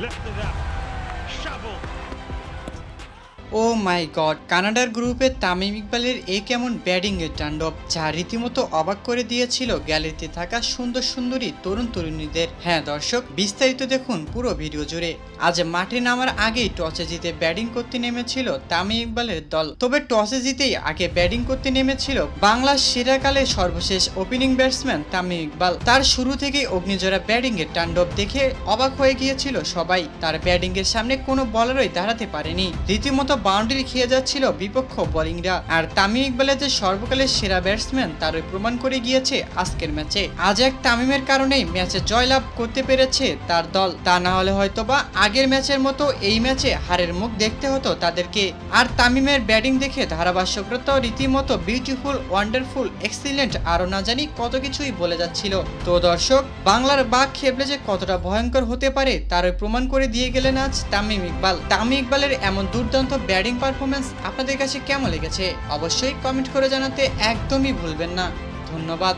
Lifted up. Shovel. Oh my god কানাডার গ্রুপে তামিম ইকবালের এ কেমন ব্যাটিং এর তাণ্ডব, যা রীতিমতো অবাক করে দিয়েছিল গ্যালারিতে থাকা সুন্দর সুন্দরী তরুণ তরুণীদের। হ্যাঁ দর্শক, বিস্তারিত দেখুন পুরো ভিডিও জুড়ে। আজ মাঠে নামার আগেই টসে জিতে ব্যাটিং করতে নেমেছিল তামিম ইকবালের দল। তবে টসে জিতেই আগে ব্যাটিং করতে নেমেছিল বাংলার সেরাকালের সর্বশেষ ওপেনিং ব্যাটসম্যান তামিম ইকবাল। তার শুরু থেকেই অগ্নিজোড়া ব্যাটিং এর তাণ্ডব দেখে অবাক হয়ে গিয়েছিল সবাই। তার ব্যাটিং এর সামনে কোনো বলারই দাঁড়াতে পারেনি। রীতিমতো বাউন্ডারি খেয়ে যাচ্ছিল বিপক্ষ বোলিংরা। আর তামিম ইকবালের যে সর্বকালের সেরা ব্যাটসম্যান তারই প্রমাণ করে গিয়েছে আজকের ম্যাচে। আজ এক তামিমের কারণেই ম্যাচে জয়লাভ করতে পেরেছে তার দল। তা না হলে হয়তোবা আগের ম্যাচের মতো এই ম্যাচে হারের মুখ দেখতে হতো তাদেরকে। আর তামিমের ব্যাটিং দেখে ধারাভাষ্যকর্তাও রীতিমতো বিউটিফুল ওয়ান্ডারফুল এক্সিলেন্ট আরও না জানি কত কিছুই বলে যাচ্ছিল। তো দর্শক, বাংলার বাঘ খেপলে যে কতটা ভয়ঙ্কর হতে পারে তারই প্রমাণ করে দিয়ে গেলেন আজ তামিম ইকবাল। তামিম ইকবালের এমন দুর্দান্ত ব্যাটিং পারফরমেন্স আপনাদের কাছে কেমন লেগেছে? অবশ্যই কমেন্ট করে জানাতে একদমই ভুলবেন না। ধন্যবাদ।